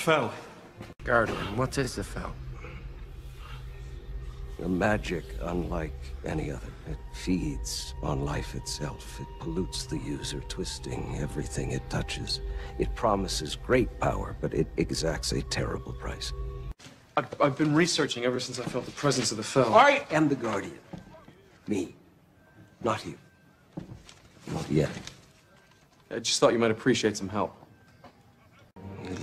Fel. Guardian, what is the fel? A magic unlike any other. It feeds on life itself. It pollutes the user, twisting everything it touches. It promises great power, but it exacts a terrible price. I've, I've been researching ever since I felt the presence of the fel. I am the Guardian. Me. Not you. Not yet. I just thought you might appreciate some help.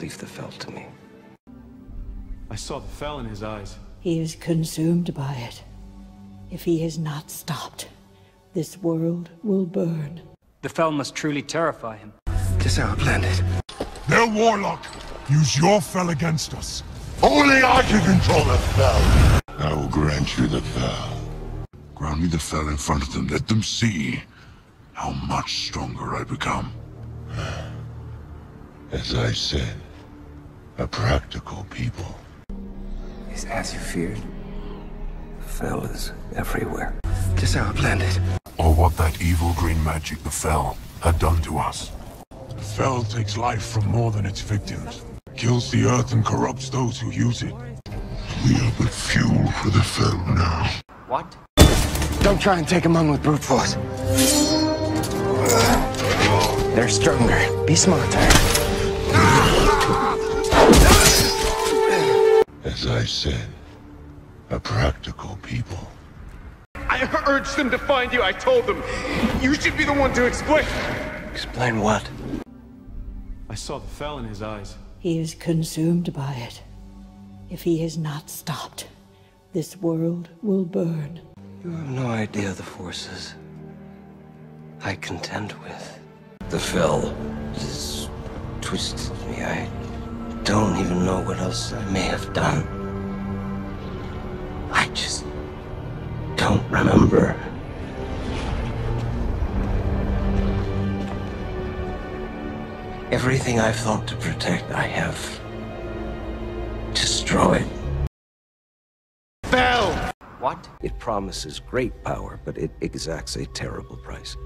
You leave the Fel to me. I saw the fel in his eyes. He is consumed by it. If he is not stopped, this world will burn. The fel must truly terrify him. Just how I planned it. Their warlock. Use your fel against us. Only I can control the fel! I will grant you the fel. Ground me the fel in front of them. Let them see how much stronger I become. As I said, a practical people. Is as you feared. The Fel is everywhere. Just how I planned it. Or what that evil green magic, the Fel had done to us. The Fel takes life from more than its victims. Kills the earth and corrupts those who use it. We are but fuel for the Fel now. What? Don't try and take him on with brute force. They're stronger. Be smarter. As I said, a practical people. I urged them to find you. I told them. You should be the one to explain. Explain what? I saw the fel in his eyes. He is consumed by it. If he is not stopped, this world will burn. You have no idea the forces I contend with. The fel is twisted me. I don't even know what else I may have done. I just don't remember. Everything I've thought to protect, I have destroyed. Bell! What? It promises great power, but it exacts a terrible price.